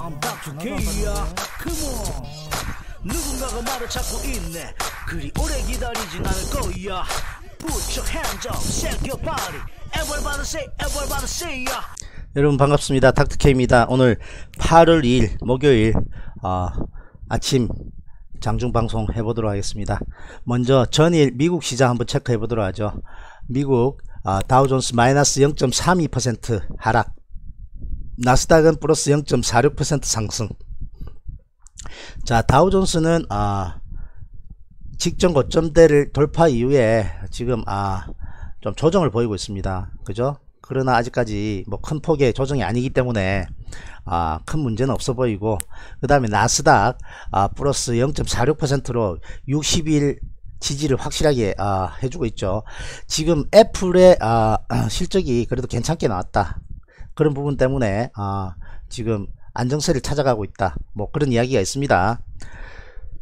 I'm Dr. K야 Come on 누군가가 말을 찾고 있네 그리 오래 기다리진 않을 거야 Put your hands up, shake your body Everybody say, everybody say ya 여러분 반갑습니다. 닥터케입니다. 오늘 8월 2일 목요일 어, 아침 장중 방송 해보도록 하겠습니다. 먼저 전일 미국 시장 한번 체크해 보도록 하죠. 미국 어, 다우존스 마이너스 0.32% 하락 나스닥은 플러스 0.46% 상승 자 다우존스는 아, 직전 고점대를 돌파 이후에 지금 아, 좀 조정을 보이고 있습니다. 그죠? 그러나 아직까지 뭐 큰 폭의 조정이 아니기 때문에 아, 큰 문제는 없어 보이고 그 다음에 나스닥 아, 플러스 0.46%로 60일 지지를 확실하게 아, 해주고 있죠. 지금 애플의 아, 실적이 그래도 괜찮게 나왔다. 그런 부분 때문에 아, 지금 안정세를 찾아가고 있다. 뭐 그런 이야기가 있습니다.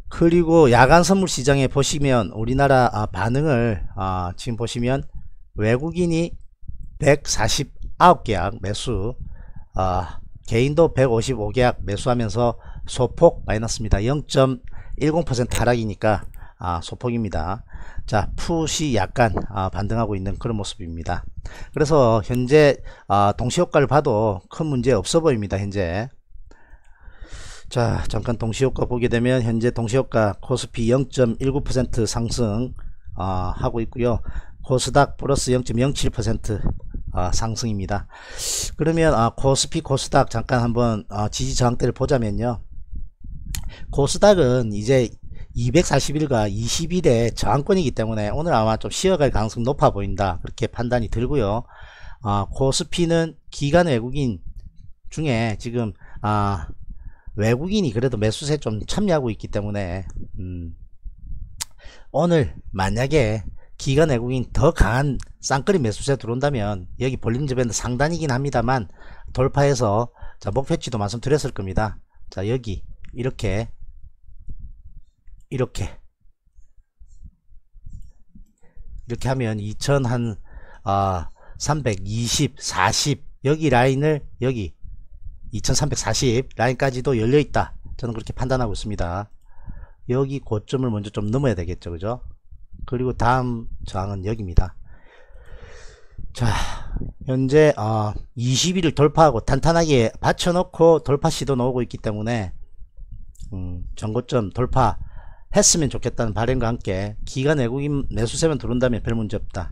그리고 야간 선물 시장에 보시면 우리나라 아, 반응을 아, 지금 보시면 외국인이 149계약 매수 아, 개인도 155계약 매수하면서 소폭 마이너스입니다. 0.10% 하락이니까 아, 소폭입니다. 자 푸시 약간 아, 반등하고 있는 그런 모습입니다. 그래서 현재 아, 동시효과를 봐도 큰 문제 없어 보입니다. 현재 자 잠깐 동시효과 보게 되면 현재 동시효과 코스피 0.19% 상승 아, 하고 있고요. 코스닥 플러스 0.07% 아, 상승입니다. 그러면 아, 코스피 코스닥 잠깐 한번 아, 지지 저항대를 보자면요. 코스닥은 이제 241과 20일의 저항권이기 때문에 오늘 아마 좀 쉬어갈 가능성이 높아 보인다 그렇게 판단이 들고요. 아, 코스피는 기관 외국인 중에 지금 아, 외국인이 그래도 매수세 좀 참여하고 있기 때문에 음, 오늘 만약에 기관 외국인 더 강한 쌍끌이 매수세 들어온다면 여기 볼린저 밴드 상단이긴 합니다만 돌파해서 자 목표치도 말씀드렸을 겁니다 자 여기 이렇게 이렇게. 이렇게 하면 2000 한 아, 320 40 여기 라인을 여기 2340 라인까지도 열려있다. 저는 그렇게 판단하고 있습니다. 여기 고점을 먼저 좀 넘어야 되겠죠 그죠? 그리고 다음 저항은 여기입니다. 자 현재 어, 20일을 돌파하고 탄탄하게 받쳐놓고 돌파 시도 나오고 있기 때문에 음, 전고점 돌파 했으면 좋겠다는 바램과 함께 기간 외국인 매수세만 들어온다면 별 문제 없다.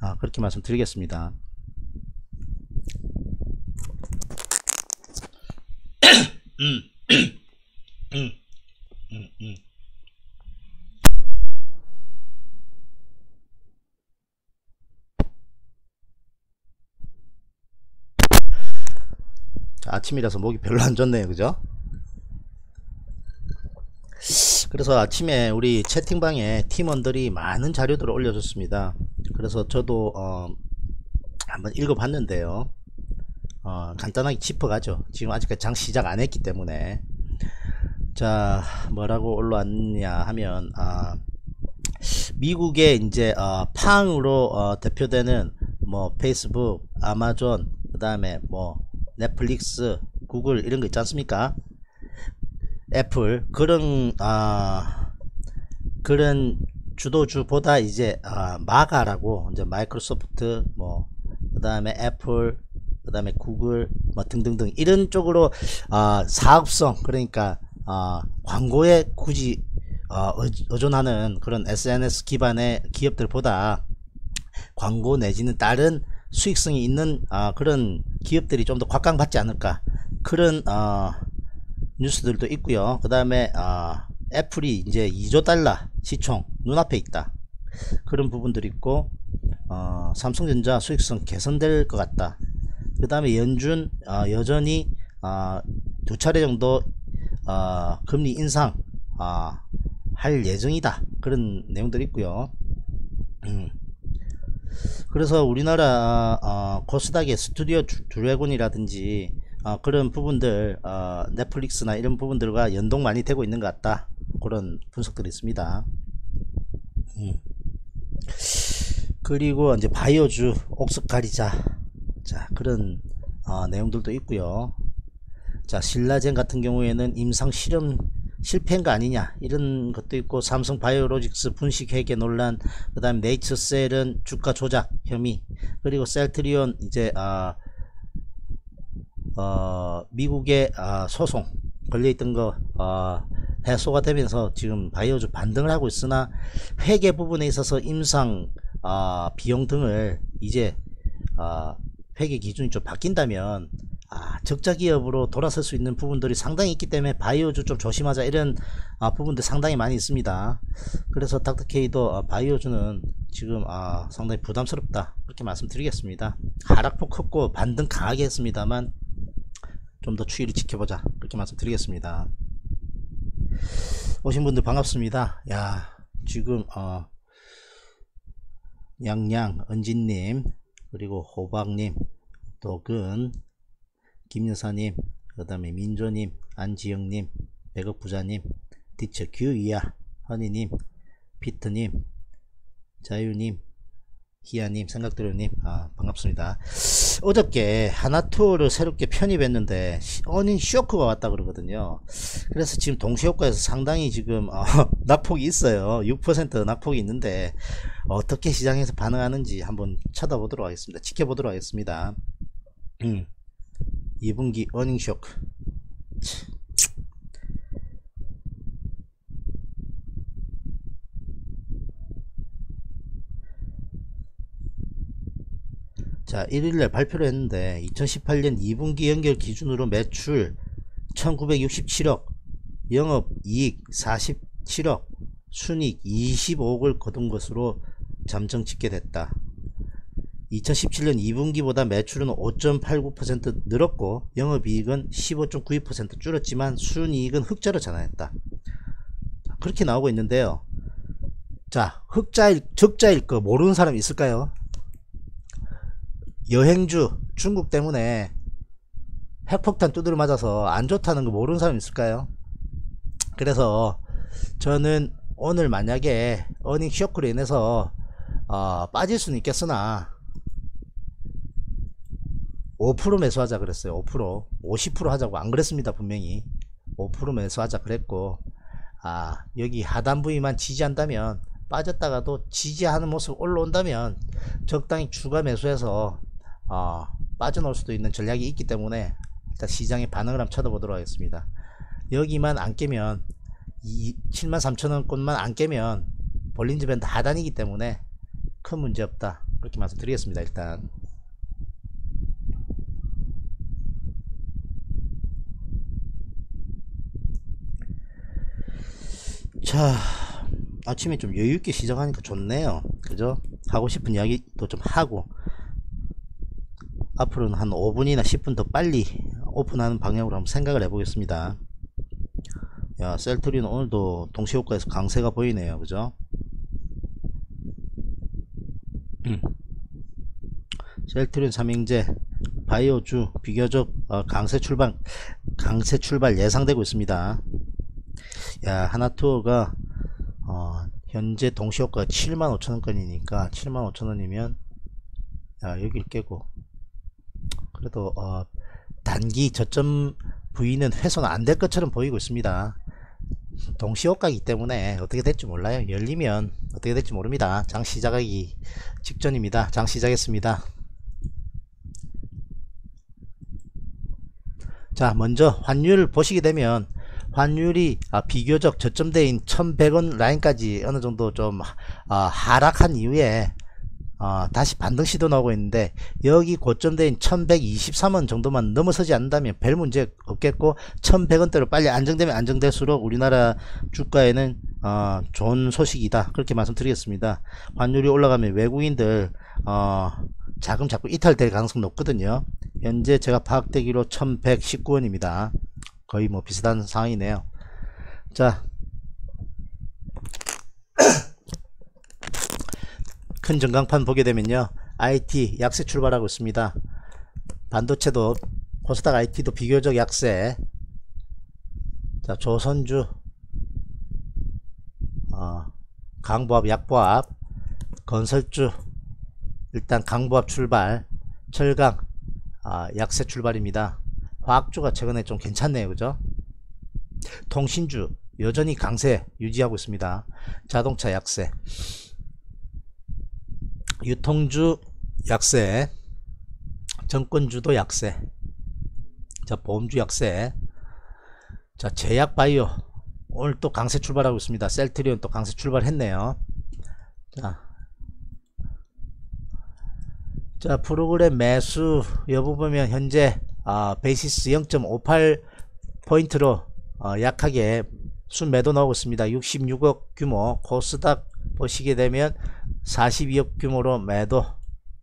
아, 그렇게 말씀드리겠습니다. 자, 아침이라서 목이 별로 안 좋네요. 그죠 그래서 아침에 우리 채팅방에 팀원들이 많은 자료들을 올려줬습니다. 그래서 저도 어, 한번 읽어봤는데요. 어, 간단하게 짚어가죠. 지금 아직까지 장 시작 안 했기 때문에. 자 뭐라고 올라왔냐 하면 아, 미국의 이제 어, 팡으로 어, 대표되는 뭐 페이스북 아마존 그 다음에 뭐 넷플릭스 구글 이런 거 있지 않습니까 애플 그런 아 그런 주도주보다 이제 아, MAGA라고 이제 마이크로소프트 뭐 그 다음에 애플 그 다음에 구글 뭐 등등등 이런 쪽으로 아, 사업성 그러니까 아, 광고에 굳이 어, 의존하는 그런 SNS 기반의 기업들보다 광고 내지는 다른 수익성이 있는 어, 그런 기업들이 좀 더 곽강받지 않을까. 그런 어, 뉴스들도 있고요. 그 다음에 어, 애플이 이제 2조 달러 시총 눈앞에 있다. 그런 부분들이 있고 어, 삼성전자 수익성 개선될 것 같다. 그 다음에 연준 어, 여전히 어, 두 차례 정도 어, 금리 인상 어, 할 예정이다. 그런 내용들이 있고요. 음. 그래서 우리나라 어, 코스닥의 스튜디오 드래곤이라든지 어, 그런 부분들 어, 넷플릭스나 이런 부분들과 연동 많이 되고 있는 것 같다. 그런 분석들이 있습니다. 음. 그리고 이제 바이오주 옥석가리자. 자 그런 어, 내용들도 있고요. 자 신라젠 같은 경우에는 임상 실험 실패한 거 아니냐 이런 것도 있고 삼성 바이오로직스 분식 회계 논란 그 다음 네이처셀은 주가 조작 혐의 그리고 셀트리온 이제 아, 어, 미국의 아, 소송 걸려있던 거 어, 해소가 되면서 지금 바이오주 반등을 하고 있으나 회계 부분에 있어서 임상 아, 비용 등을 이제 아, 회계 기준이 좀 바뀐다면 아, 적자 기업으로 돌아설 수 있는 부분들이 상당히 있기 때문에 바이오주 좀 조심하자 이런 아, 부분들 상당히 많이 있습니다. 그래서 닥터케이도 아, 바이오주는 지금 아, 상당히 부담스럽다 그렇게 말씀드리겠습니다. 하락폭 컸고 반등 강하게 했습니다만 좀 더 추이를 지켜보자 그렇게 말씀드리겠습니다. 오신 분들 반갑습니다. 야 지금 어, 양양 은진님 그리고 호박님 도근 김여사님 그 다음에 민조님 안지영님 백억부자님 디처 규이야 허니님 피트님 자유님 희야님 생각대로님 아, 반갑습니다. 어저께 하나투어를 새롭게 편입했는데 어닝 쇼크가 왔다 그러거든요. 그래서 지금 동시효과에서 상당히 지금 어, 낙폭이 있어요. 6% 낙폭이 있는데 어떻게 시장에서 반응하는지 한번 쳐다보도록 하겠습니다. 지켜보도록 하겠습니다. 음. 2분기 어닝 쇼크 자 1일날 발표를 했는데 2018년 2분기 연결 기준으로 매출 1967억 영업이익 47억 순익 25억을 거둔 것으로 잠정 집계됐다 2017년 2분기보다 매출은 5.89% 늘었고 영업이익은 15.92% 줄었지만 순이익은 흑자로 전환했다. 그렇게 나오고 있는데요. 자, 흑자일, 적자일 거 모르는 사람 있을까요? 여행주 중국 때문에 핵폭탄 두드려 맞아서 안 좋다는 거 모르는 사람 있을까요? 그래서 저는 오늘 만약에 어닝 쇼크로 인해서 어, 빠질 수는 있겠으나 5% 매수하자 그랬어요 5% 50% 하자고 안 그랬습니다 분명히 5% 매수하자 그랬고 아 여기 하단 부위만 지지한다면 빠졌다가도 지지하는 모습 올라온다면 적당히 추가 매수해서 어, 빠져나올 수도 있는 전략이 있기 때문에 일단 시장의 반응을 한번 쳐다보도록 하겠습니다. 여기만 안 깨면 73,000원권만 안 깨면 볼린즈 밴드 하단이기 때문에 큰 문제 없다. 그렇게 말씀드리겠습니다 일단. 자 아침에 좀 여유있게 시작하니까 좋네요. 그죠? 하고 싶은 이야기도 좀 하고 앞으로는 한 5분이나 10분 더 빨리 오픈하는 방향으로 한번 생각을 해보겠습니다. 야 셀트리는 오늘도 동시효과에서 강세가 보이네요. 그죠? 음. 셀트린 삼행제 바이오주 비교적 어, 강세 출발 강세 출발 예상되고 있습니다. 야 하나투어가 어, 현재 동시효과가 75,000원권이니까 75,000원이면 야 여길 깨고 그래도 어, 단기 저점 부위는 훼손 안 될 것처럼 보이고 있습니다. 동시효과이기 때문에 어떻게 될지 몰라요. 열리면 어떻게 될지 모릅니다. 장 시작하기 직전입니다. 장 시작했습니다. 자 먼저 환율 보시게 되면 환율이 아, 비교적 저점대인 1100원 라인까지 어느 정도 좀 아, 하락한 이후에 어, 다시 반등 시도 나오고 있는데 여기 고점대인 1123원 정도만 넘어서지 않는다면 별 문제 없겠고 1100원대로 빨리 안정되면 안정될수록 우리나라 주가에는 어, 좋은 소식이다. 그렇게 말씀드리겠습니다. 환율이 올라가면 외국인들 어, 자금 자꾸 이탈될 가능성 높거든요. 현재 제가 파악되기로 1119원입니다. 거의 뭐 비슷한 상황이네요. 자, 큰 전광판 보게 되면요. IT 약세 출발하고 있습니다. 반도체도 코스닥 IT도 비교적 약세. 자, 조선주. 어, 강보합 약보합. 건설주. 일단 강보합 출발. 철강. 아, 약세 출발입니다. 화학주가 최근에 좀 괜찮네요. 그죠? 통신주. 여전히 강세 유지하고 있습니다. 자동차 약세 유통주 약세 정권주도 약세 자 보험주 약세 자 제약바이오. 오늘 또 강세 출발하고 있습니다. 셀트리온 또 강세 출발했네요. 자, 자 프로그램 매수 여부 보면 현재 아, 베이시스 0.58 포인트로 어, 약하게 순매도 나오고 있습니다. 66억 규모. 코스닥 보시게 되면 42억 규모로 매도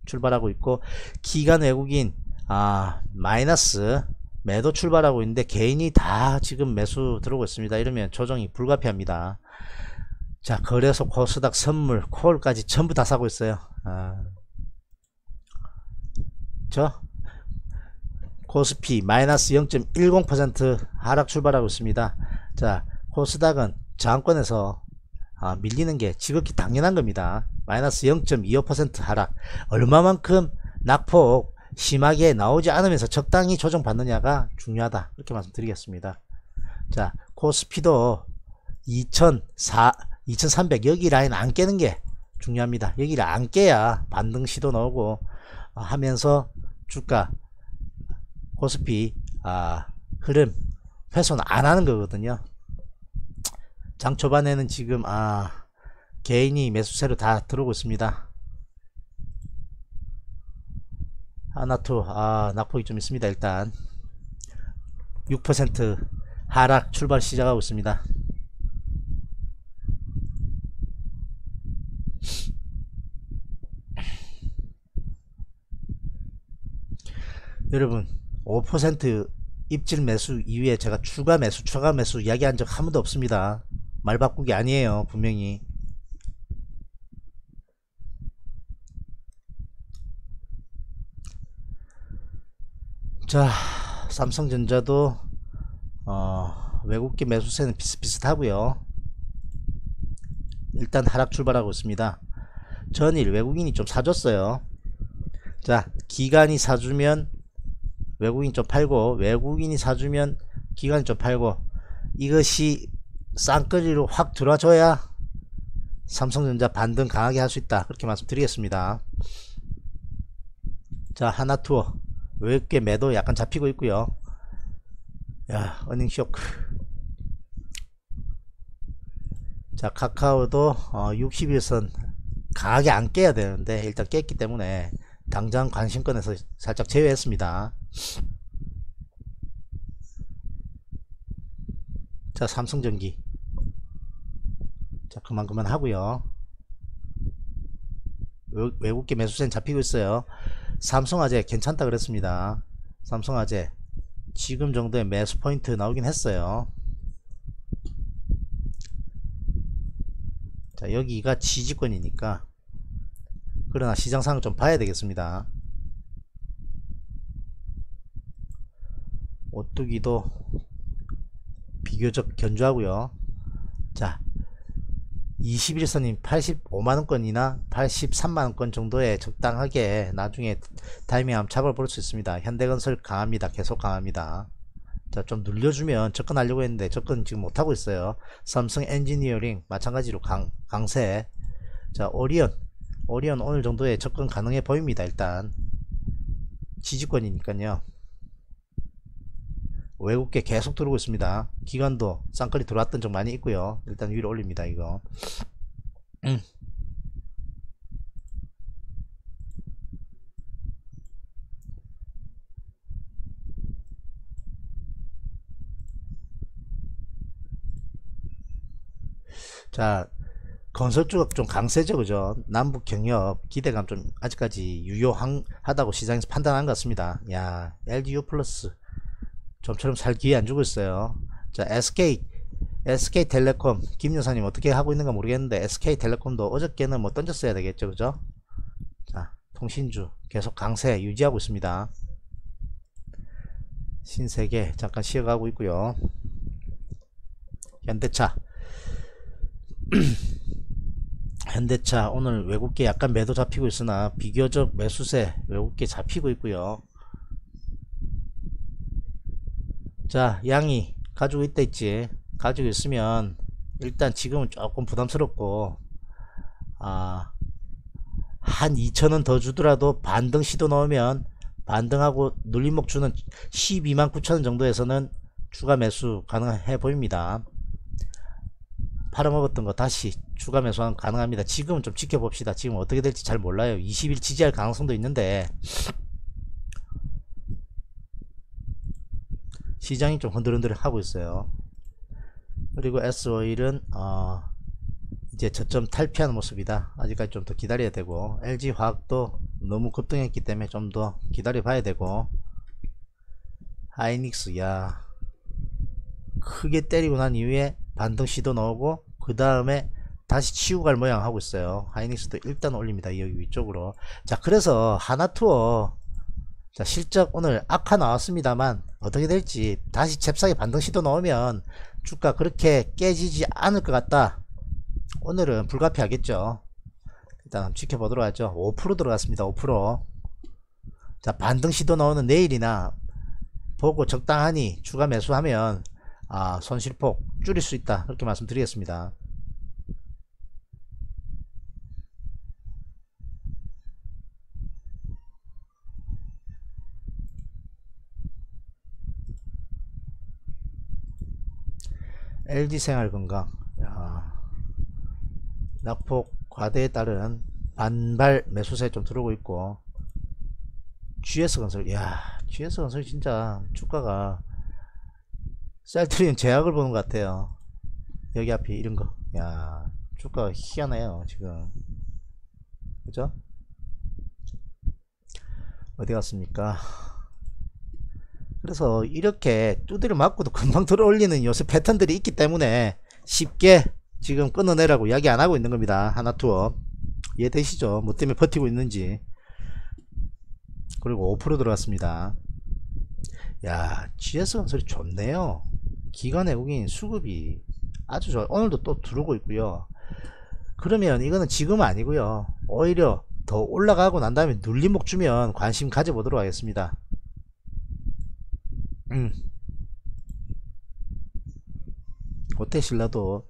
출발하고 있고 기간 외국인 아 마이너스 매도 출발하고 있는데 개인이 다 지금 매수 들어오고 있습니다. 이러면 조정이 불가피합니다. 자 거래소 코스닥 선물 콜까지 전부 다 사고 있어요. 아, 저 코스피 마이너스 0.10% 하락 출발하고 있습니다. 자 코스닥은 저항권에서 아, 밀리는 게 지극히 당연한 겁니다. 마이너스 0.25% 하락. 얼마만큼 낙폭 심하게 나오지 않으면서 적당히 조정받느냐가 중요하다. 이렇게 말씀드리겠습니다. 자 코스피도 2004 2300 여기 라인 안 깨는 게 중요합니다. 여기를 안 깨야 반등 시도 나오고 어, 하면서 주가 코스피 아, 흐름 훼손 안 하는 거거든요 장 초반에는 지금 아 개인이 매수세로 다 들어오고 있습니다. 하나투 아 낙폭이 좀 있습니다 일단. 6% 하락 출발 시작하고 있습니다. 여러분 5% 입질 매수 이후에 제가 추가 매수 추가 매수 이야기한 적 한 번도 없습니다 말 바꾸기 아니에요 분명히. 자 삼성전자도 어, 외국계 매수세는 비슷비슷하고요. 일단 하락 출발하고 있습니다. 전일 외국인이 좀 사줬어요. 자 기간이 사주면 외국인 좀 팔고 외국인이 사주면 기관이 좀 팔고 이것이 쌍끌이로 확 들어줘야 삼성전자 반등 강하게 할 수 있다. 그렇게 말씀드리겠습니다. 자 하나투어. 외국계 매도 약간 잡히고 있고요. 야 어닝 쇼크. 자 카카오도 어, 60일선 강하게 안 깨야 되는데 일단 깼기 때문에 당장 관심권에서 살짝 제외했습니다. 자 삼성전기 자 그만 그만 하고요. 외국계 매수세는 잡히고 있어요. 삼성화재 괜찮다 그랬습니다. 삼성화재 지금 정도의 매수 포인트 나오긴 했어요. 자 여기가 지지권이니까 그러나 시장상을 좀 봐야 되겠습니다. 오뚜기도 비교적 견주하고요. 자 21선인 85만원권이나 83만원권 정도에 적당하게 나중에 타이밍 한번 잡아볼 수 있습니다. 현대건설 강합니다. 계속 강합니다. 자 좀 눌려주면 접근하려고 했는데 접근 지금 못하고 있어요. 삼성 엔지니어링 마찬가지로 강, 강세. 자 오리온. 오리온 오늘 정도에 접근 가능해 보입니다 일단. 지지권이니까요 외국계 계속 들어오고 있습니다. 기관도 쌍끌이 들어왔던 적 많이 있고요. 일단 위로 올립니다 이거. 음. 자 건설주가 좀 강세죠 그죠? 남북 경협 기대감 좀 아직까지 유효하다고 시장에서 판단한 것 같습니다. 야 LGU 플러스 좀처럼 살 기회 안 주고 있어요. 자 SK SK텔레콤 김 여사님 어떻게 하고 있는가 모르겠는데 SK텔레콤도 어저께는 뭐 던졌어야 되겠죠 그죠? 자 통신주 계속 강세 유지하고 있습니다. 신세계 잠깐 쉬어가고 있고요. 현대차. 현대차 오늘 외국계 약간 매도 잡히고 있으나 비교적 매수세 외국계 잡히고 있고요 자 양이 가지고 있다 있지. 가지고 있으면 일단 지금은 조금 부담스럽고 아, 한 2천원 더 주더라도 반등 시도 넣으면 반등하고 눌림목 주는 12만 9천원 정도에서는 추가 매수 가능해 보입니다. 팔아먹었던 거 다시 추가 매수는 가능합니다. 지금은 좀 지켜봅시다. 지금 어떻게 될지 잘 몰라요. 20일 지지할 가능성도 있는데 시장이 좀 흔들흔들 하고 있어요. 그리고 S5일은 어 이제 저점 탈피하는 모습이다. 아직까지 좀 더 기다려야 되고 LG화학도 너무 급등했기 때문에 좀 더 기다려 봐야 되고 하이닉스 야. 크게 때리고 난 이후에 반등 시도 나오고 그 다음에 다시 치우고 갈 모양 하고 있어요. 하이닉스도 일단 올립니다. 여기 위쪽으로. 자 그래서 하나투어 자 실적 오늘 악화 나왔습니다만 어떻게 될지 다시 잽싸게 반등 시도 나오면 주가 그렇게 깨지지 않을 것 같다. 오늘은 불가피하겠죠. 일단 지켜보도록 하죠. 5% 들어갔습니다. 5%자 반등 시도 나오는 내일이나 보고 적당하니 추가 매수하면 아 손실폭 줄일 수 있다. 그렇게 말씀드리겠습니다 LG생활건강. 야, 낙폭 과대에 따른 반발 매수세 좀 들어오고 있고. GS건설 야 GS건설 진짜 주가가 셀트리온 제약을 보는 것 같아요. 여기 앞에 이런거. 야 주가가 희한해요 지금. 그죠? 어디 갔습니까 그래서 이렇게 두드려 맞고도 금방 들어 올리는 요새 패턴들이 있기 때문에 쉽게 지금 끊어내라고 이야기 안 하고 있는 겁니다. 하나투어 이해되시죠? 뭐 때문에 버티고 있는지. 그리고 5% 들어갔습니다. 야 GS건설이 좋네요. 기관 외국인 수급이 아주 좋아요 오늘도 또 들어오고 있고요. 그러면 이거는 지금 아니고요. 오히려 더 올라가고 난 다음에 눌림목 주면 관심 가져보도록 하겠습니다 음. 호텔 신라도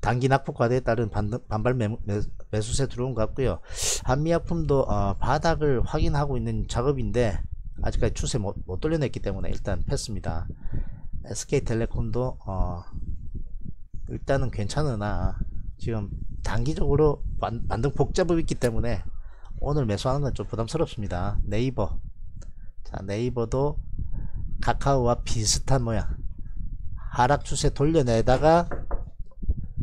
단기 낙폭 과대에 따른 반, 발 매, 매, 수세 들어온 것 같고요. 한미약품도 어, 바닥을 확인하고 있는 작업인데 아직까지 추세 못, 못 돌려냈기 때문에 일단 패스입니다. SK텔레콤도 어, 일단은 괜찮으나 지금 단기적으로 반, 반등 복잡이 있기 때문에 오늘 매수하는 건 좀 부담스럽습니다. 네이버. 자 네이버도 카카오와 비슷한 모양. 하락 추세 돌려내다가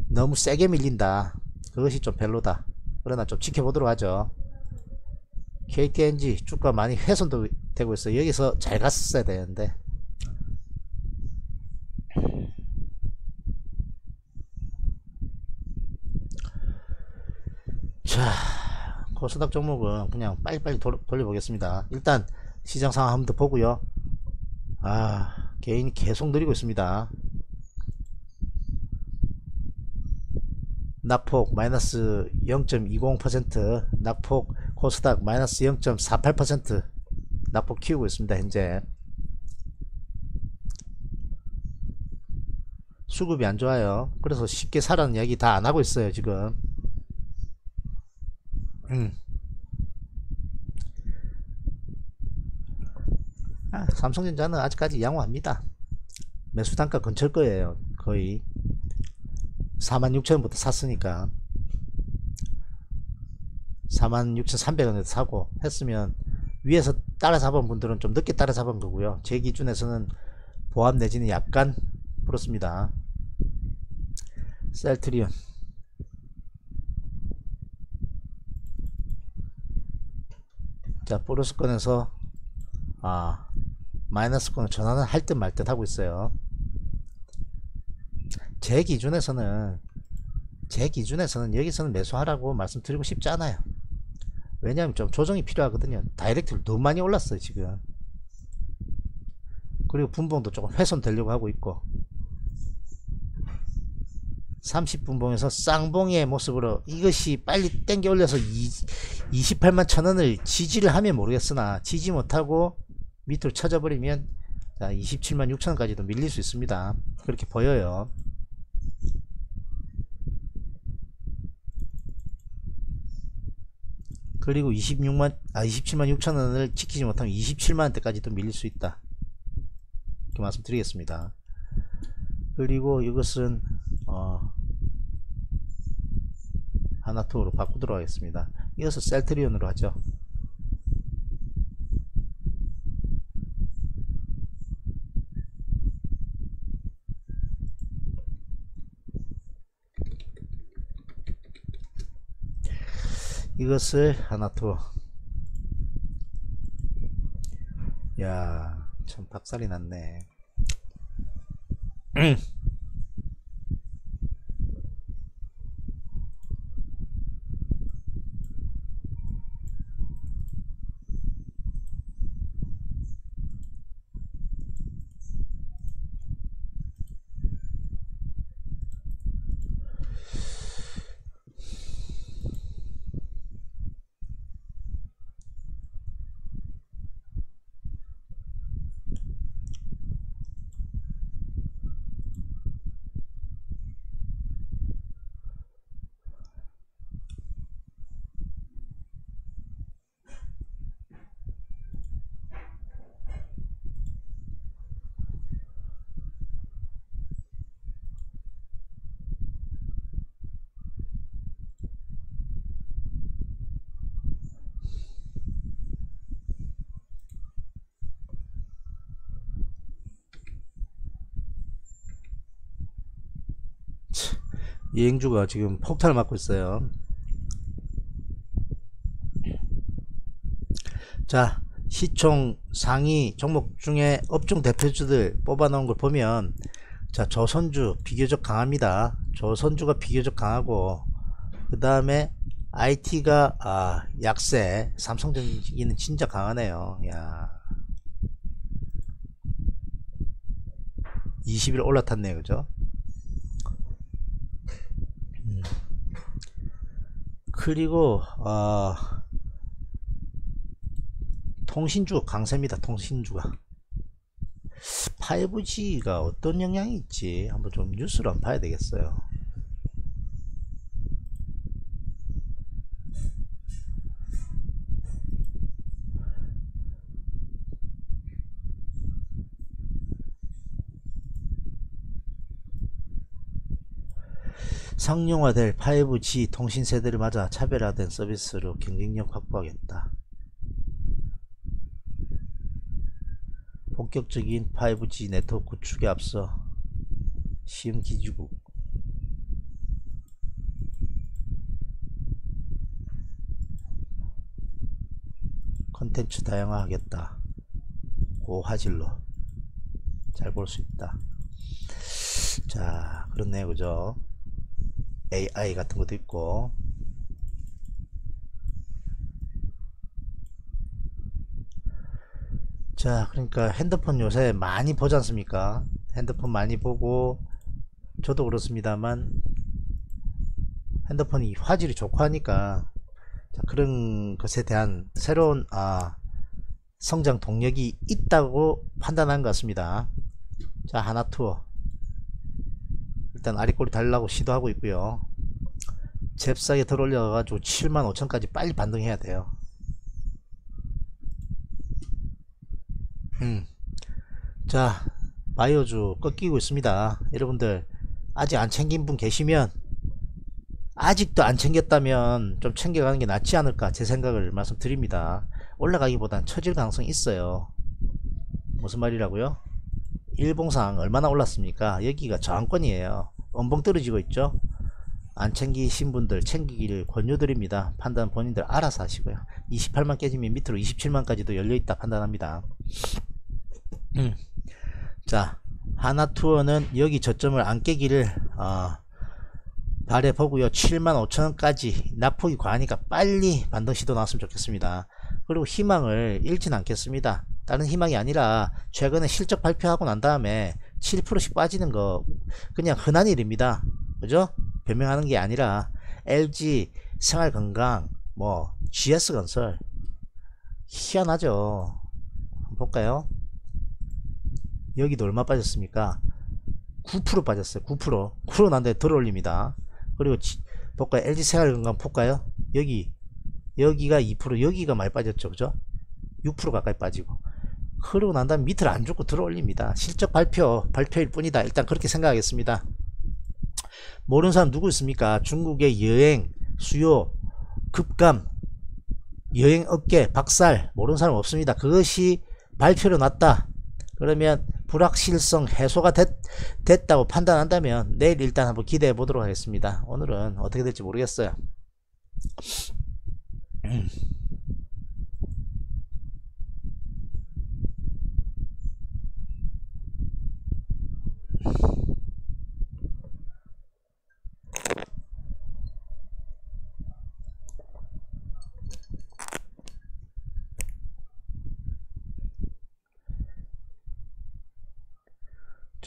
너무 세게 밀린다. 그것이 좀 별로다. 그러나 좀 지켜보도록 하죠. KTNG 주가 많이 훼손도 되고 있어. 여기서 잘 갔었어야 되는데. 자 코스닥 종목은 그냥 빨리빨리 돌, 돌려보겠습니다. 일단 시장 상황 한번 더 보고요 아 개인이 계속 느리고 있습니다. 낙폭 마이너스 0.20% 낙폭 코스닥 마이너스 0.48% 낙폭 키우고 있습니다 현재. 수급이 안 좋아요. 그래서 쉽게 사라는 이야기 다 안 하고 있어요 지금. 음. 아, 삼성전자는 아직까지 양호합니다. 매수 단가 근처일 거예요. 거의 46,000원부터 샀으니까 46,300원에 사고 했으면 위에서 따라 잡은 분들은 좀 늦게 따라 잡은 거고요. 제 기준에서는 보합 내지는 약간 그렇습니다. 셀트리온 자 보너스권에서 아 마이너스권을 전환을 할 듯 말 듯 하고 있어요. 제 기준에서는 제 기준에서는 여기서는 매수하라고 말씀드리고 싶지 않아요. 왜냐하면 좀 조정이 필요하거든요. 다이렉트를 너무 많이 올랐어요 지금. 그리고 분봉도 조금 훼손되려고 하고 있고. 30분봉에서 쌍봉의 모습으로 이것이 빨리 땡겨 올려서 28만 천원을 지지를 하면 모르겠으나 지지 못하고 밑으로 쳐져버리면 자 27만 6천원까지도 밀릴 수 있습니다. 그렇게 보여요. 그리고 26만 아 27만 6천원을 지키지 못하면 27만원대까지도 밀릴 수 있다. 이렇게 말씀드리겠습니다. 그리고 이것은 어 하나투어로 바꾸도록 하겠습니다. 이어서 셀트리온으로 하죠 이것을 하나 투어 야참 박살이 났네 이 행주가 지금 폭탄을 맞고 있어요. 자 시총 상위 종목 중에 업종 대표주들 뽑아 놓은 걸 보면 자 조선주 비교적 강합니다. 조선주가 비교적 강하고 그 다음에 IT가 아, 약세 삼성전기는 진짜 강하네요. 야. 20일 올라탔네요. 그죠 그리고 어, 통신주 강세입니다 통신주가. 5G가 어떤 영향이 있지? 한번 좀 뉴스를 한번 봐야 되겠어요 상용화될 5G 통신 세대를 맞아 차별화된 서비스로 경쟁력 확보하겠다. 본격적인 5G 네트워크 구축에 앞서 시흥 기지국 컨텐츠 다양화하겠다. 고화질로 잘 볼 수 있다. 자, 그렇네요. 그죠? AI 같은 것도 있고. 자 그러니까 핸드폰 요새 많이 보지 않습니까? 핸드폰 많이 보고 저도 그렇습니다만 핸드폰이 화질이 좋고 하니까 그런 것에 대한 새로운 아, 성장 동력이 있다고 판단한 것 같습니다. 자 하나 투어 일단 아리꼬리 달라고 시도하고 있고요. 잽싸게 들어올려 가지고 7만 5천까지 빨리 반등해야 돼요. 음. 자 바이오주 꺾이고 있습니다. 여러분들 아직 안 챙긴 분 계시면 아직도 안 챙겼다면 좀 챙겨가는 게 낫지 않을까 제 생각을 말씀드립니다. 올라가기보단 처질 가능성이 있어요. 무슨 말이라고요? 일봉상 얼마나 올랐습니까? 여기가 저항권이에요 엄봉 떨어지고 있죠. 안 챙기신 분들 챙기기를 권유드립니다. 판단 본인들 알아서 하시고요. 28만 깨지면 밑으로 27만까지도 열려있다 판단합니다. 음. 자 하나투어는 여기 저점을 안 깨기를 어, 바래보고요. 7만 5천원까지 낙폭이 과하니까 빨리 반등 시도 나왔으면 좋겠습니다. 그리고 희망을 잃진 않겠습니다. 다른 희망이 아니라 최근에 실적 발표하고 난 다음에 7%씩 빠지는 거 그냥 흔한 일입니다. 그죠? 변명하는 게 아니라 LG 생활건강 뭐 GS건설. 희한하죠? 볼까요? 여기도 얼마 빠졌습니까? 9% 빠졌어요. 9% 9% 난데 들어 올립니다. 그리고 지, 볼까요? LG생활건강 볼까요? 여기 여기가 2% 여기가 많이 빠졌죠. 그죠? 6% 가까이 빠지고 흐르고 난 다음에 밑을 안 죽고 들어 올립니다. 실적 발표 발표일 뿐이다. 일단 그렇게 생각하겠습니다. 모르는 사람 누구 있습니까? 중국의 여행 수요 급감 여행 업계 박살 모르는 사람 없습니다. 그것이 발표로 났다. 그러면 불확실성 해소가 됐, 됐다고 판단한다면 내일 일단 한번 기대해 보도록 하겠습니다. 오늘은 어떻게 될지 모르겠어요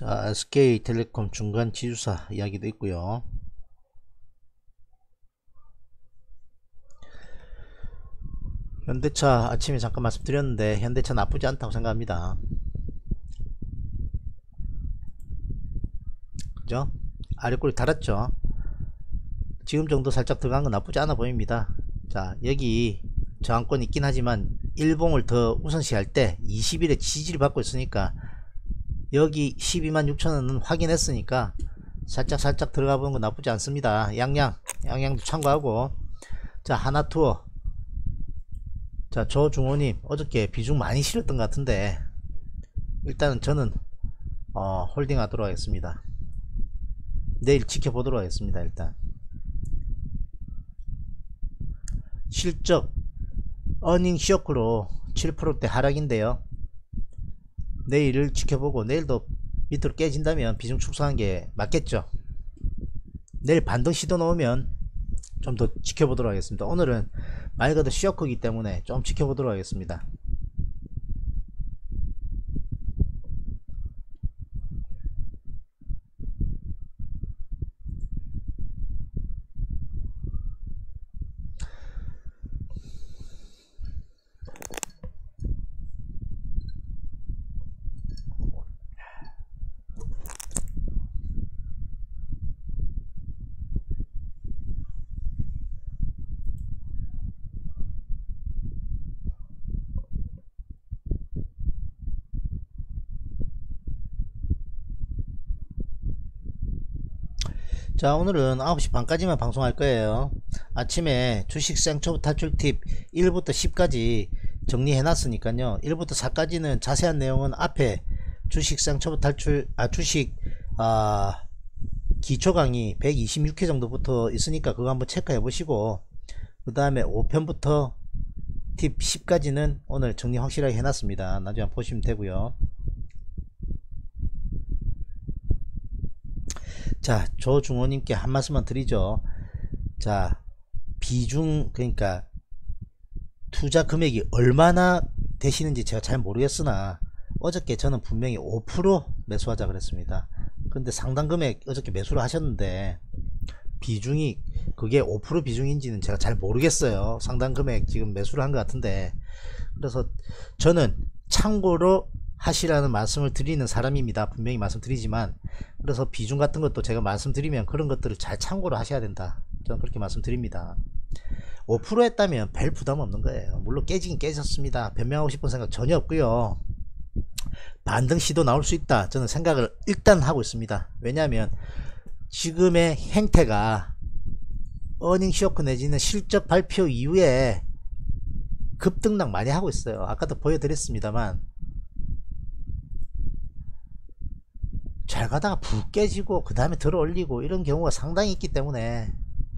자, SK텔레콤 중간 지주사 이야기도 있고요. 현대차 아침에 잠깐 말씀드렸는데 현대차 나쁘지 않다고 생각합니다. 그죠? 아래꼬리 달았죠? 지금 정도 살짝 들어간 건 나쁘지 않아 보입니다. 자, 여기 저항권 있긴 하지만 일봉을 더 우선시할 때 20일에 지지를 받고 있으니까 여기 12만 6천원은 확인했으니까 살짝 살짝 들어가 보는 건 나쁘지 않습니다. 양양 양양도 참고하고. 자 하나투어. 자 조중호님 어저께 비중 많이 실었던 것 같은데 일단은 저는 어, holding 하도록 하겠습니다. 내일 지켜보도록 하겠습니다 일단. 실적 earning shock로 7%대 하락인데요 내일을 지켜보고 내일도 밑으로 깨진다면 비중 축소하는 게 맞겠죠. 내일 반등 시도 나오면 좀 더 지켜보도록 하겠습니다. 오늘은 말 그대로 쇼크이기 때문에 좀 지켜보도록 하겠습니다 자 오늘은 9시 반까지만 방송할 거예요. 아침에 주식 생초보 탈출 팁 1부터 10까지 정리해 놨으니까요. 1부터 4까지는 자세한 내용은 앞에 주식 생초보 탈출 아 주식 아 기초 강의 126회 정도부터 있으니까 그거 한번 체크해 보시고 그 다음에 5편부터 팁 10까지는 오늘 정리 확실하게 해놨습니다. 나중에 보시면 되고요 자 조중호님께 한 말씀만 드리죠. 자 비중 그러니까 투자 금액이 얼마나 되시는지 제가 잘 모르겠으나 어저께 저는 분명히 5% 매수하자 그랬습니다. 근데 상당 금액 어저께 매수를 하셨는데 비중이 그게 5% 비중인지는 제가 잘 모르겠어요. 상당 금액 지금 매수를 한 것 같은데. 그래서 저는 참고로 하시라는 말씀을 드리는 사람입니다. 분명히 말씀드리지만 그래서 비중 같은 것도 제가 말씀드리면 그런 것들을 잘 참고로 하셔야 된다. 저는 그렇게 말씀드립니다. 5% 했다면 별 부담 없는 거예요. 물론 깨지긴 깨졌습니다. 변명하고 싶은 생각 전혀 없고요. 반등 시도 나올 수 있다. 저는 생각을 일단 하고 있습니다. 왜냐하면 지금의 행태가 어닝 쇼크 내지는 실적 발표 이후에 급등락 많이 하고 있어요. 아까도 보여드렸습니다만 잘 가다가 푹 깨지고 그 다음에 들어 올리고 이런 경우가 상당히 있기 때문에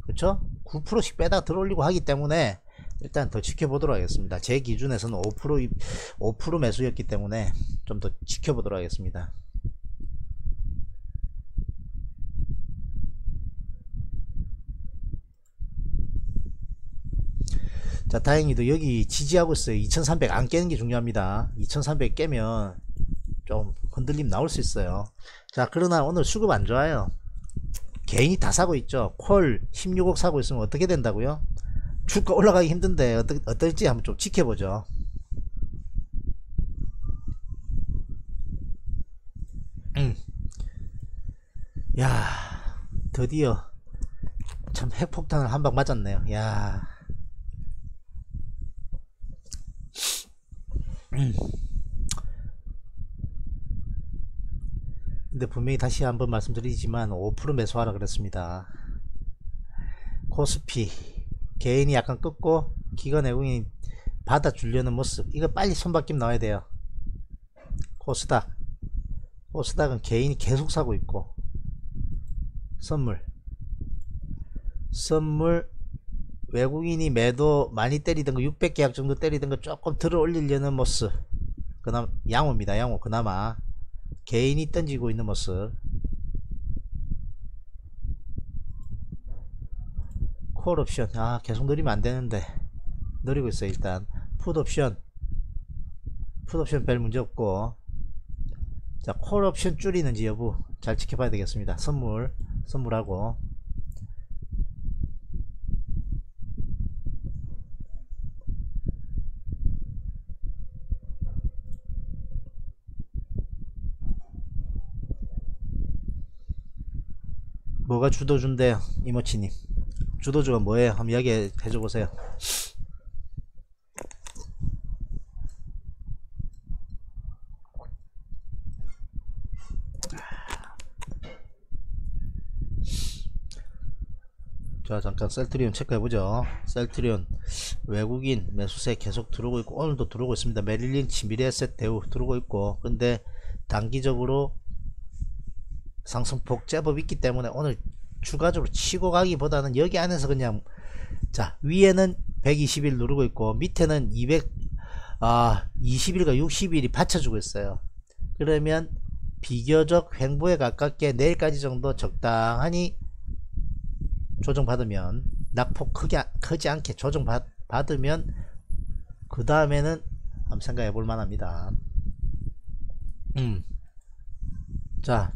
그렇죠? 9%씩 빼다 들어 올리고 하기 때문에 일단 더 지켜보도록 하겠습니다. 제 기준에서는 5% 5% 매수였기 때문에 좀 더 지켜보도록 하겠습니다. 자 다행히도 여기 지지하고 있어요. 2300 안 깨는 게 중요합니다. 2300 깨면 좀 흔들림 나올 수 있어요 자 그러나 오늘 수급 안 좋아요. 개인이 다 사고 있죠. 콜 16억 사고 있으면 어떻게 된다고요? 주가 올라가기 힘든데 어떠, 어떨지 한번 좀 지켜보죠. 야 드디어 참 핵폭탄을 한 방 맞았네요. 야. 음. 근데 분명히 다시 한번 말씀드리지만 5% 매수하라 그랬습니다. 코스피. 개인이 약간 꺾고 기관 외국인이 받아주려는 모습. 이거 빨리 손바뀜 나와야 돼요. 코스닥. 코스닥은 개인이 계속 사고 있고. 선물. 선물. 외국인이 매도 많이 때리던 거 600계약 정도 때리던 거 조금 들어 올리려는 모습. 그나마 양호입니다 양호. 그나마 개인이 던지고 있는 모습. 콜 옵션. 아 계속 느리면 안되는데. 느리고 있어요 일단. 풋 옵션. 풋 옵션 별 문제 없고. 자콜 옵션 줄이는지 여부 잘 지켜봐야 되겠습니다. 선물. 선물하고 뭐가 주도주인데요 이모치님? 주도주가 뭐예요? 한번 이야기 해 줘 보세요. 자 잠깐 셀트리온 체크해보죠. 셀트리온 외국인 매수세 계속 들어오고 있고 오늘도 들어오고 있습니다. 메릴린치 미래에셋 대우 들어오고 있고 근데 단기적으로 상승폭 제법 있기 때문에 오늘 추가적으로 치고 가기보다는 여기 안에서 그냥 자 위에는 120일 누르고 있고 밑에는 200 아, 20일과 60일이 받쳐주고 있어요 그러면 비교적 횡보에 가깝게 내일까지 정도 적당하니 조정받으면 낙폭 크게, 크지 않게 조정받으면 그 다음에는 한번 생각해 볼 만합니다 음. 자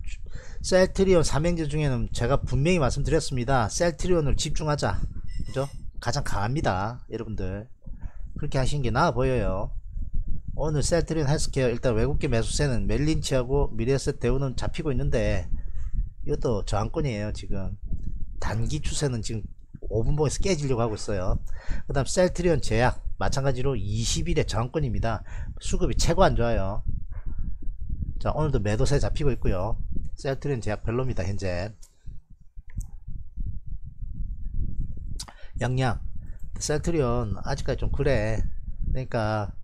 셀트리온 삼행제 중에는 제가 분명히 말씀드렸습니다. 셀트리온을 집중하자. 그죠? 가장 강합니다 여러분들. 그렇게 하시는 게 나아 보여요. 오늘 셀트리온 헬스케어 일단 외국계 매수세는 멜린치하고 미래에셋 대우는 잡히고 있는데 이것도 저항권이에요 지금. 단기 추세는 지금 5분봉에서 깨지려고 하고 있어요. 그 다음 셀트리온 제약 마찬가지로 20일의 저항권입니다. 수급이 최고 안 좋아요. 자 오늘도 매도세 잡히고 있고요 셀트리온 제약 별로입니다 현재. 양양. 셀트리온 아직까지 좀 그래 그러니까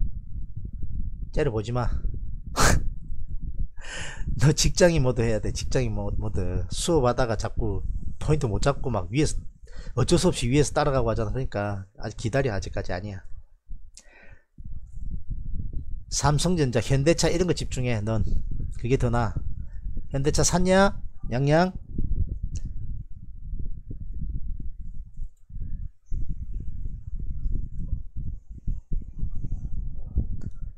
째려보지마. 너 직장인 모드 해야 돼 직장인 모드 수업하다가 자꾸 포인트 못 잡고 막 위에서 어쩔 수 없이 위에서 따라가고 하잖아. 그러니까 아직 기다려 아직까지 아니야. 삼성전자 현대차 이런 거 집중해 넌. 그게 더 나아 현대차 샀냐? 양양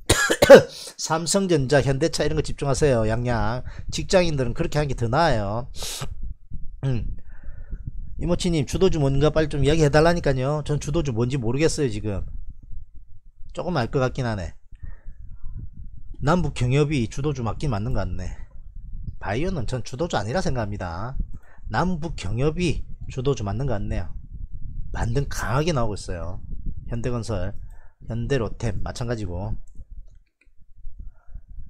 삼성전자 현대차 이런 거 집중하세요. 양양 직장인들은 그렇게 하는 게 더 나아요. 음. 이모치님 주도주 뭔가 빨리 좀 이야기 해달라니까요. 전 주도주 뭔지 모르겠어요 지금. 조금 알 것 같긴 하네. 남북 경협이 주도주 맞긴 맞는 것 같네 바이오는 전 주도주 아니라 생각합니다. 남북 경협이 주도주 맞는 것 같네요. 반등 강하게 나오고 있어요. 현대건설 현대로템 마찬가지고.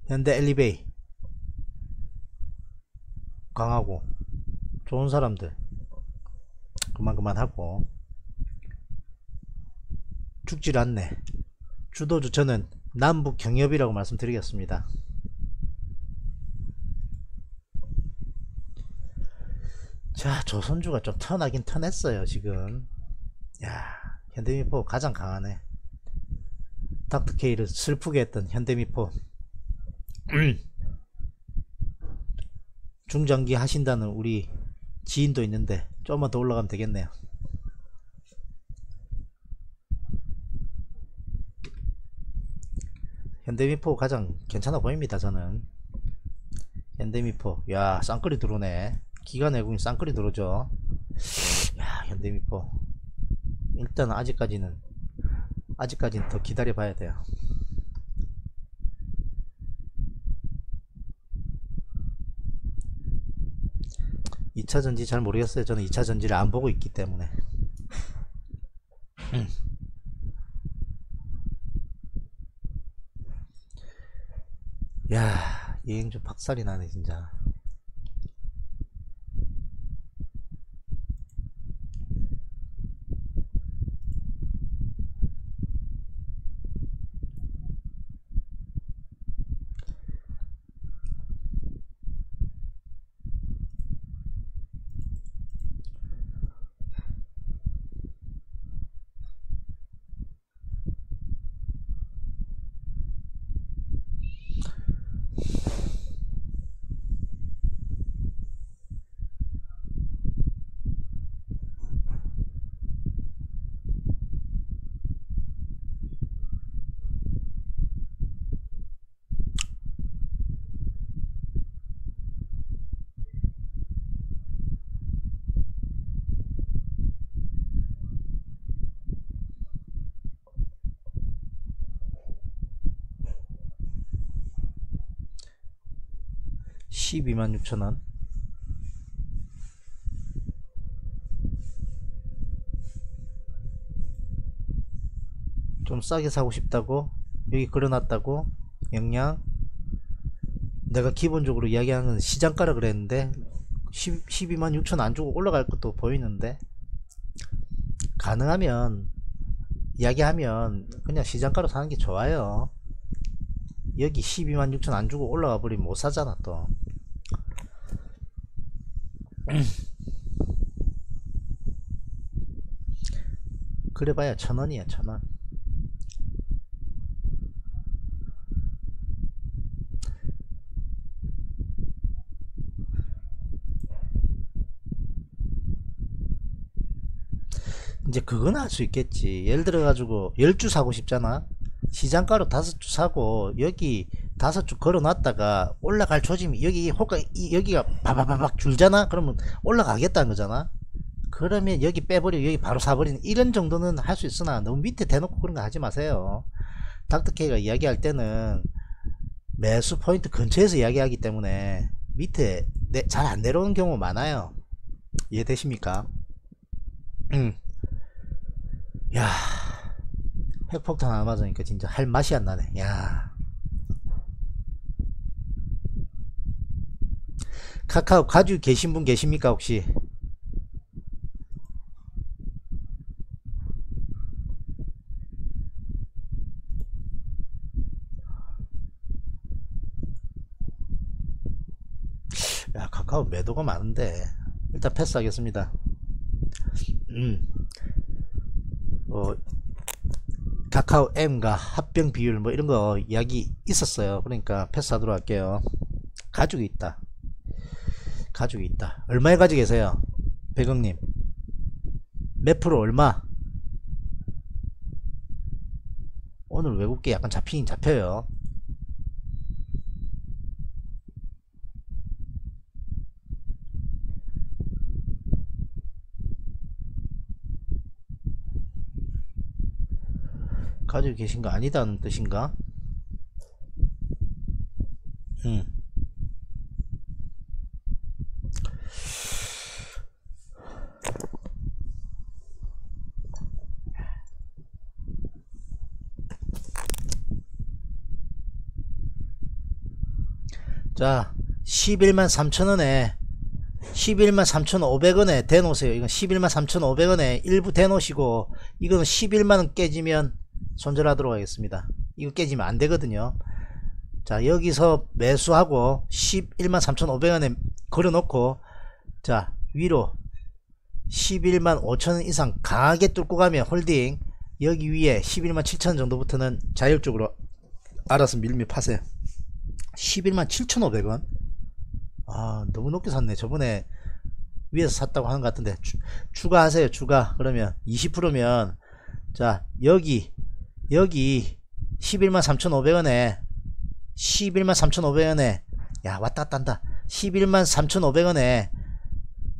현대 엘리베이. 강하고. 좋은 사람들. 그만 그만 하고. 죽질 않네. 주도주 저는 남북 경협이라고 말씀드리겠습니다 자 조선주가 좀 턴하긴 턴했어요 지금. 야 현대미포 가장 강하네. 닥터케이를 슬프게 했던 현대미포. 중장기 하신다는 우리 지인도 있는데 조금만 더 올라가면 되겠네요. 현대미포 가장 괜찮아 보입니다 저는. 현대미포. 야 쌍끌이 들어오네 기관 외국인 쌍끌이 들어오죠 야 현대미포 일단 아직까지는 아직까지는 더 기다려 봐야 돼요 2차 전지 잘 모르겠어요. 저는 2차 전지를 안 보고 있기 때문에. 음. 야, 여행주 박살이 나네, 진짜. 십이만 육천원? 좀 싸게 사고 싶다고? 여기 그려놨다고? 영양? 내가 기본적으로 이야기하는 건 시장가라 그랬는데 10, 12만 6천 안 주고 올라갈 것도 보이는데 가능하면 이야기하면 그냥 시장가로 사는 게 좋아요. 여기 12만 6천 안 주고 올라가 버리면 못 사잖아 또 그래봐야 천 원이야 천 원. 이제 그건 할 수 있겠지. 예를 들어 가지고 10주 사고 싶잖아. 시장가로 다섯 주 사고 여기 다섯 주 걸어 놨다가 올라갈 조짐이 여기 호가 이- 여기가 바바바박 줄잖아? 그러면 올라가겠다는 거잖아. 그러면 여기 빼버리고 여기 바로 사버리는 이런 정도는 할 수 있으나 너무 밑에 대놓고 그런 거 하지 마세요. 닥터케이가 이야기할 때는 매수 포인트 근처에서 이야기하기 때문에 밑에 잘 안 내려오는 경우 많아요. 이해되십니까? 음. 야 핵폭탄 안 맞으니까 진짜 할 맛이 안 나네. 야 카카오 가지고 계신 분 계십니까 혹시? 야 카카오 매도가 많은데. 일단 패스하겠습니다. 음. 어, 카카오 M과 합병 비율 뭐 이런 거 이야기 있었어요. 그러니까 패스하도록 할게요. 가지고 있다 가지고 있다 얼마에 가지고 계세요 백억님 몇 프로 얼마 오늘 외국계 약간 잡히긴 잡혀요 가지고 계신 거 아니다는 뜻인가? 음. 자 11만 3천원에 11만 3,500원에 대놓으세요. 이건 11만 3,500원에 일부 대놓으시고 이거는 11만원 깨지면 손절하도록 하겠습니다. 이거 깨지면 안 되거든요. 자 여기서 매수하고 11만 3,500원에 걸어놓고 자 위로 11만 5천원 이상 강하게 뚫고 가면 홀딩 여기 위에 11만 7천원 정도부터는 자율적으로 알아서 밀며 파세요. 11만 7,500원? 아 너무 높게 샀네. 저번에 위에서 샀다고 하는 것 같은데. 추, 추가하세요 추가. 그러면 20%면 자 여기 여기 11만 3,500원에 11만 3,500원에 야 왔다 갔다 한다. 11만 3,500원에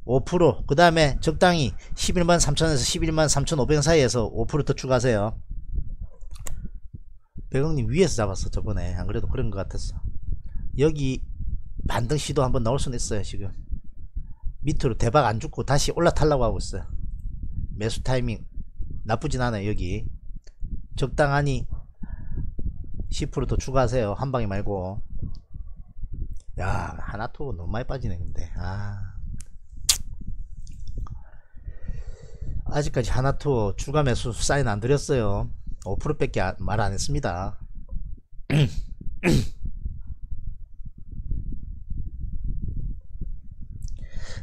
5%그 다음에 적당히 11만 3천원에서 11만 3,500원 사이에서 5%더 추가하세요. 백억님 위에서 잡았어 저번에. 안 그래도 그런 것 같았어 여기 반등 시도 한번 나올 수는 있어요 지금. 밑으로 대박 안 죽고 다시 올라타려고 하고 있어요. 매수 타이밍 나쁘진 않아요 여기. 적당하니 10%더 추가하세요 한 방에 말고. 야 하나토 너무 많이 빠지네 근데. 아. 아직까지 하나토 추가 매수 사인 안 드렸어요. 5% 밖에 말 안 했습니다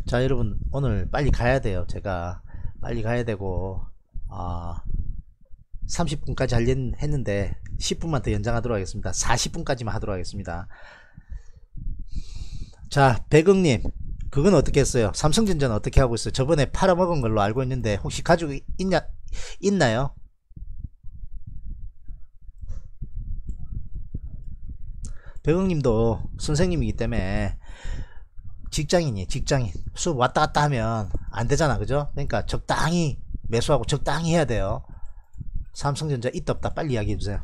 자 여러분 오늘 빨리 가야 돼요. 제가 빨리 가야 되고 아 30분까지 하려 했는데 10분만 더 연장하도록 하겠습니다. 40분까지만 하도록 하겠습니다. 자 백응님 그건 어떻게 했어요? 삼성전자는 어떻게 하고 있어요? 저번에 팔아먹은 걸로 알고 있는데 혹시 가지고 있냐 있나요? 백응님도 선생님이기 때문에 직장인이 직장인. 수업 왔다 갔다 하면 안 되잖아 그죠? 그러니까 적당히 매수하고 적당히 해야 돼요. 삼성전자 있다 없다. 빨리 이야기해 주세요.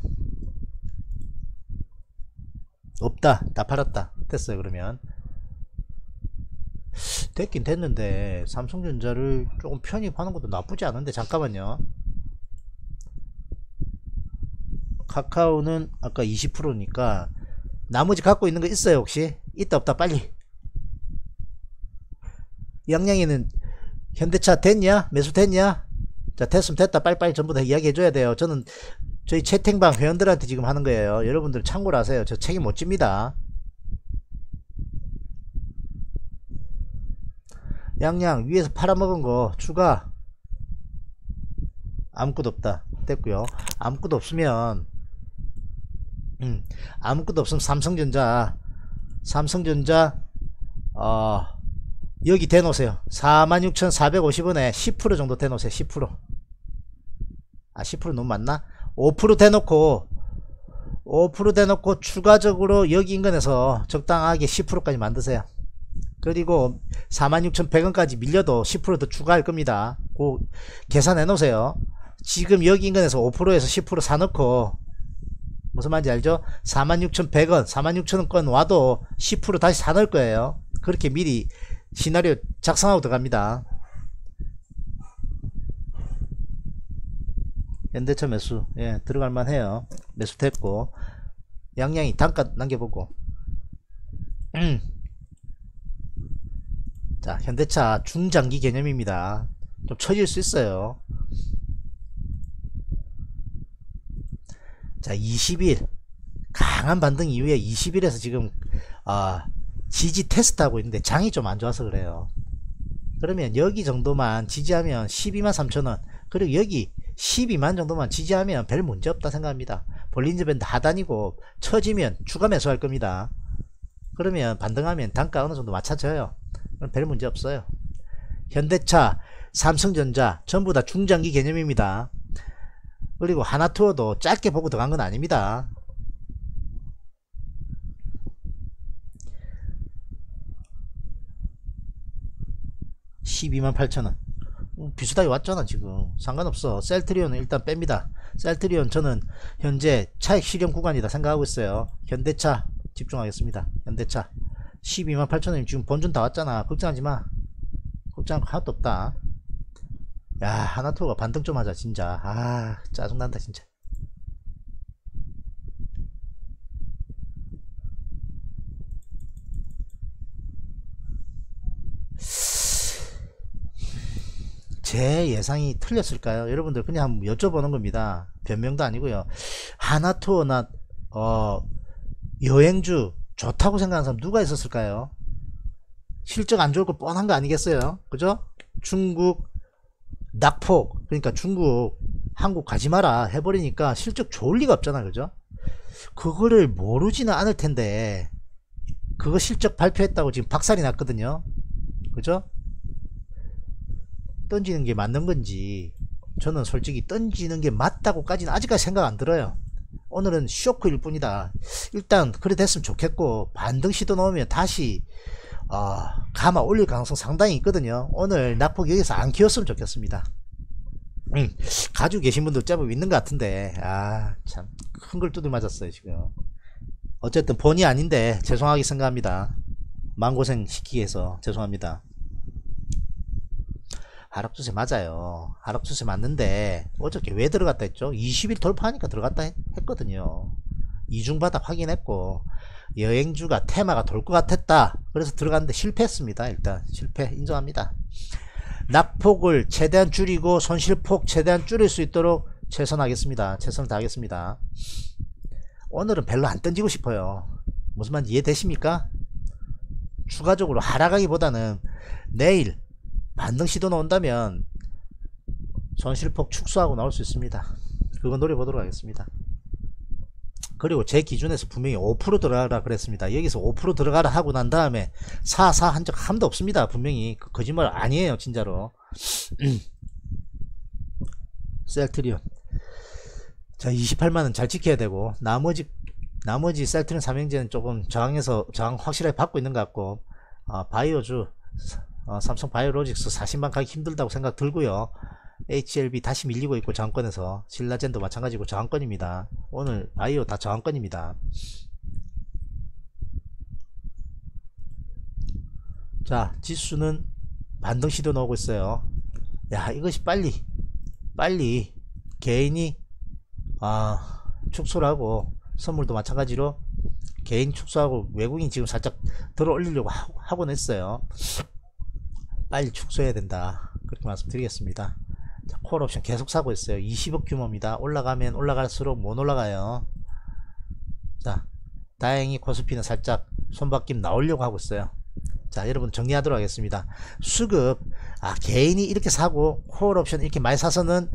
없다. 다 팔았다. 됐어요 그러면. 됐긴 됐는데 삼성전자를 조금 편입하는 것도 나쁘지 않은데 잠깐만요. 카카오는 아까 20%니까 나머지 갖고 있는 거 있어요 혹시? 있다 없다. 빨리 양양이는 현대차 됐냐? 매수 됐냐? 자 됐으면 됐다. 빨리빨리 전부 다 이야기해 줘야 돼요. 저는 저희 채팅방 회원들한테 지금 하는 거예요. 여러분들 참고로 하세요. 저 책임 못 집니다. 양양 위에서 팔아먹은 거 추가. 아무것도 없다. 됐고요. 아무것도 없으면 음, 아무것도 없으면 삼성전자. 삼성전자 어 여기 대놓으세요. 46,450원에 10% 정도 대놓으세요. 10%아 10% 너무 많나? 5% 대놓고 5% 대놓고 추가적으로 여기 인근에서 적당하게 10%까지 만드세요. 그리고 46,100원까지 밀려도 10%더 추가할 겁니다. 그 계산해 놓으세요. 지금 여기 인근에서 5%에서 10% 사놓고 무슨 말인지 알죠? 46,100원 46,000원권 와도 10% 다시 사놓을 거예요. 그렇게 미리 시나리오 작성하고 들어갑니다. 현대차 매수. 예 들어갈 만 해요. 매수 됐고. 양양이 단가 남겨보고. 음. 자 현대차 중장기 개념입니다. 좀 처질 수 있어요. 자 20일. 강한 반등 이후에 20일에서 지금 아 지지 테스트하고 있는데 장이 좀 안 좋아서 그래요. 그러면 여기 정도만 지지하면 12만 3천원. 그리고 여기 12만 정도만 지지하면 별 문제 없다 생각합니다. 볼린저 밴드 하단이고 처지면 추가 매수할 겁니다. 그러면 반등하면 단가 어느 정도 맞춰져요. 그럼 별 문제 없어요. 현대차 삼성전자 전부 다 중장기 개념입니다. 그리고 하나투어도 짧게 보고 들어간 건 아닙니다 12만 8천원. 어, 비슷하게 왔잖아 지금. 상관없어. 셀트리온은 일단 뺍니다. 셀트리온 저는 현재 차익 실현 구간이다 생각하고 있어요. 현대차 집중하겠습니다. 현대차. 12만 8천원 지금 본전 다 왔잖아. 걱정하지마. 걱정할 거 하나도 없다. 야 하나토가. 반등 좀 하자 진짜. 아 짜증난다 진짜 제 예상이 틀렸을까요? 여러분들 그냥 한번 여쭤보는 겁니다. 변명도 아니고요. 하나투어나 어, 여행주 좋다고 생각하는 사람 누가 있었을까요? 실적 안 좋을 거 뻔한 거 아니겠어요? 그죠? 중국 낙폭 그러니까 중국 한국 가지 마라 해버리니까 실적 좋을 리가 없잖아 그죠? 그거를 모르지는 않을 텐데 그거 실적 발표했다고 지금 박살이 났거든요. 그죠? 던지는 게 맞는 건지 저는 솔직히 던지는 게 맞다고까지는 아직까지 생각 안 들어요. 오늘은 쇼크일 뿐이다. 일단 그래 됐으면 좋겠고 반등 시도 나오면 다시 어, 가마 올릴 가능성 상당히 있거든요. 오늘 낙폭 여기서 안 키웠으면 좋겠습니다. 음, 가지고 계신 분들 제법 있는 것 같은데. 아 참 큰 걸 두들 맞았어요 지금. 어쨌든 본의 아닌데 죄송하게 생각합니다. 마음고생 시키게 해서 죄송합니다 하락주세 맞아요. 하락주세 맞는데 어저께 왜 들어갔다 했죠? 20일 돌파하니까 들어갔다 했, 했거든요. 이중 바닥 확인했고 여행주가 테마가 돌 것 같았다. 그래서 들어갔는데 실패했습니다. 일단 실패 인정합니다. 낙폭을 최대한 줄이고 손실폭 최대한 줄일 수 있도록 최선하겠습니다. 최선을 다하겠습니다. 오늘은 별로 안 던지고 싶어요. 무슨 말인지 이해되십니까? 추가적으로 하락하기보다는 내일 반등 시도 나 온다면 손실폭 축소하고 나올 수 있습니다. 그거 노려보도록 하겠습니다. 그리고 제 기준에서 분명히 5% 들어가라 그랬습니다. 여기서 5% 들어가라 하고 난 다음에 4, 4 한적한도 없습니다. 분명히 그 거짓말 아니에요. 진짜로. 셀트리온 자 28만원 잘 지켜야 되고 나머지 나머지 셀트리온 삼형제는 조금 저항에서 저항 확실하게 받고 있는 것 같고 어, 바이오주 어, 삼성 바이오로직스 40만 가기 힘들다고 생각 들고요. HLB 다시 밀리고 있고 저항권에서 신라젠도 마찬가지고 저항권입니다. 오늘 바이오 다 저항권입니다. 자 지수는 반등 시도 나오고 있어요. 야 이것이 빨리 빨리 개인이 아 축소를 하고 선물도 마찬가지로 개인 축소하고 외국인 지금 살짝 들어 올리려고 하곤 했어요. 빨리 축소해야 된다. 그렇게 말씀드리겠습니다. 자, 콜 옵션 계속 사고 있어요. 20억 규모입니다. 올라가면 올라갈수록 못 올라가요. 자, 다행히 코스피는 살짝 손바뀜 나오려고 하고 있어요. 자, 여러분 정리하도록 하겠습니다. 수급, 아, 개인이 이렇게 사고 콜 옵션 이렇게 많이 사서는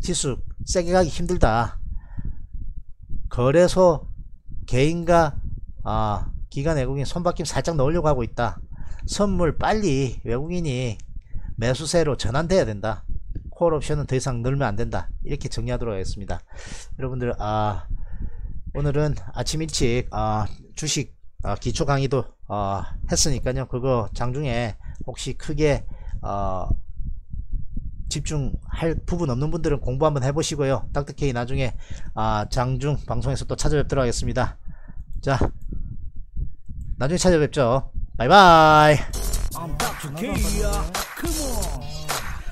지수 세게 가기 힘들다. 거래소 개인과 아, 기관 외국인 손바뀜 살짝 넣으려고 하고 있다. 선물 빨리 외국인이 매수세로 전환돼야 된다. 콜 옵션은 더 이상 늘면 안 된다. 이렇게 정리하도록 하겠습니다. 여러분들 아 오늘은 아침 일찍 아, 주식 아, 기초 강의도 어, 했으니까요. 그거 장중에 혹시 크게 어, 집중할 부분 없는 분들은 공부 한번 해보시고요. 닥터케이 나중에 아, 장중 방송에서 또 찾아뵙도록 하겠습니다. 자 나중에 찾아뵙죠. 바이바이.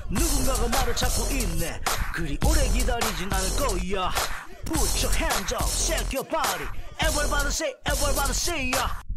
누군가가 말을 찾고 있네. 그리 오래 기다리진 않을 거야. Put your hands up, shake your body. Everybody say, everybody say, yeah.